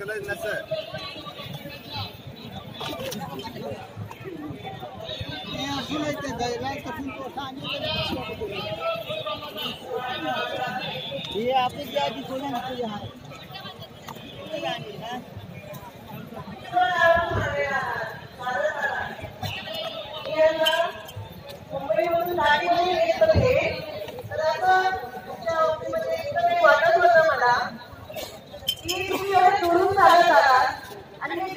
kılıç nesi? ये आप क्या यहाँ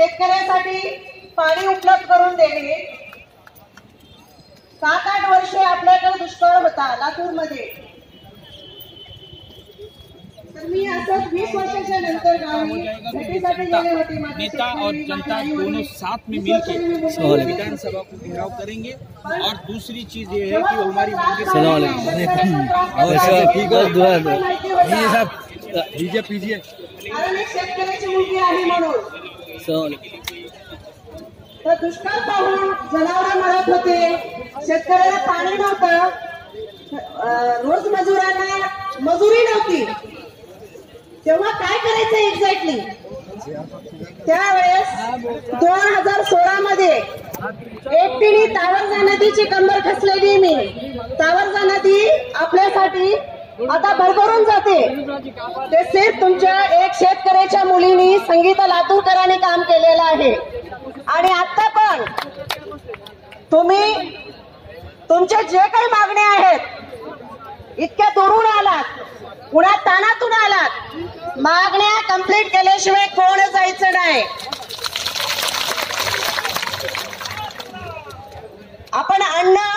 उपलब्ध सात आठ वर्षे आपल्याकडे होता नेता और जनता दोनों साथ में मिलकर विधानसभा को घेराव करेंगे और दूसरी चीज ये है कि हमारी मांगे बीजेपी दुष्काळ पाहून जनावर मरत होते शेतकऱ्याला पाणी नव्हतं रोज मजुरांना मजुरी नव्हती तेव्हा काय करायचं एक्झॅक्टली त्यावेळेस दोन हजार सोळा मध्ये एकटीने तावरजा नदीची कंबर खसलेली मी तावरजा नदी आपल्यासाठी आता भरभरून जाते ते सेफ तुमच्या संगीत संगीता लातूरकरांनी काम केलेलं आहे आणि आता पण तुम्ही तुमचे जे काही मागण्या आहेत इतक्या दुरून आलात पुन्हा ताणातून आलात मागण्या कंप्लीट केल्याशिवाय कोण जायचं नाही आपण अण्णा